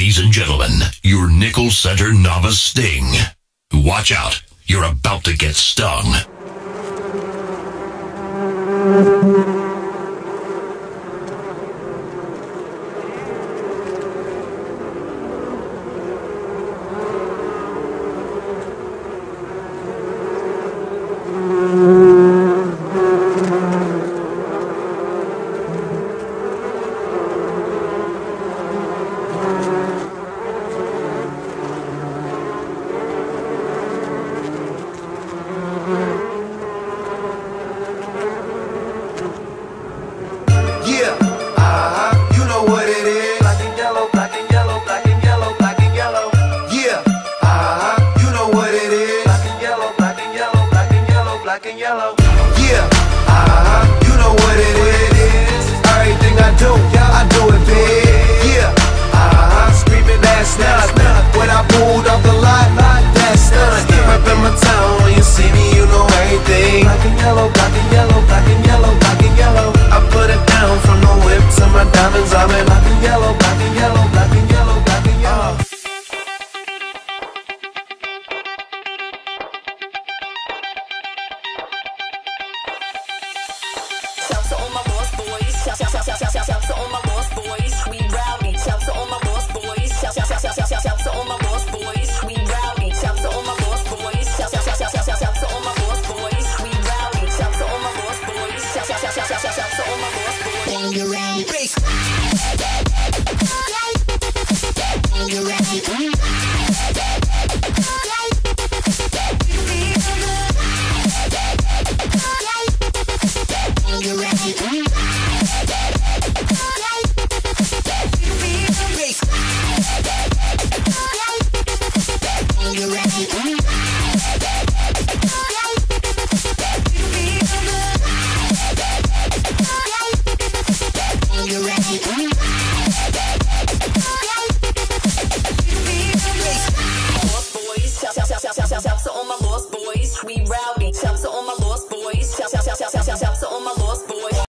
Ladies and gentlemen, your Nickel Centre novice sting. Watch out, you're about to get stung. and yellow. Bang around the place. you ready?